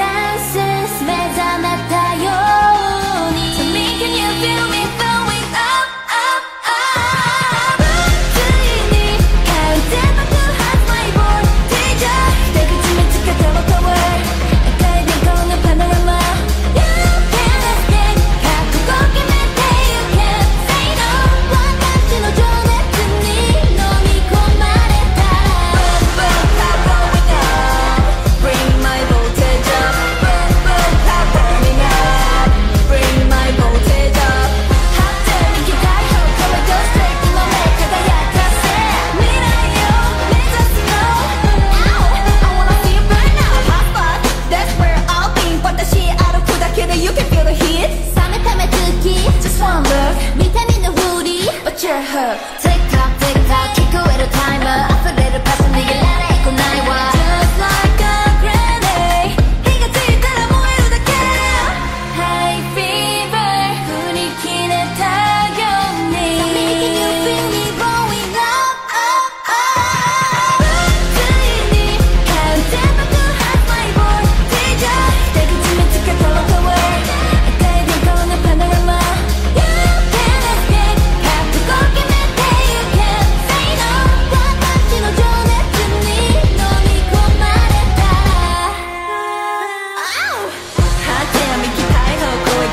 dancing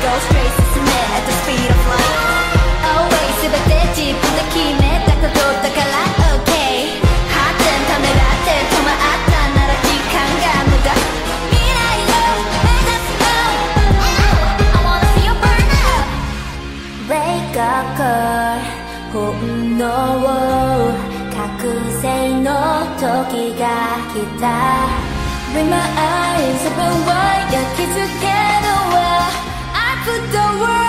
those at the speed of light. Always 全て自分で決めたことだから OK 発展ためらって止まったなら時間が無駄未来を目指す go I wanna see you burn up Wake up girl. 本能覚醒の時が来た With my eyes open wide I can't but the world.